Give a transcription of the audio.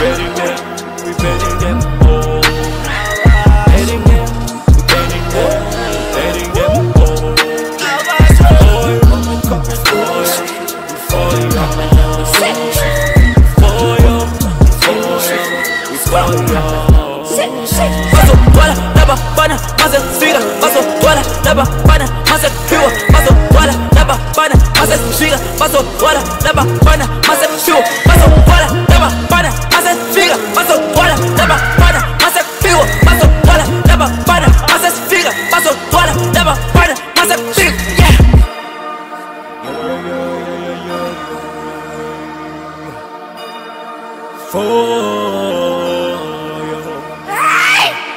betting them, we betting them, oh. Betting them, we betting them, betting them, oh. Boy, coming for you, for you, for you, for you, for you. Paso toda la papana, más se siga. Paso toda la papana, más se piwa. Paso toda la papana, más se siga. Paso toda la papana, más se never fighter, myself, shit, yeah. For you. Hey!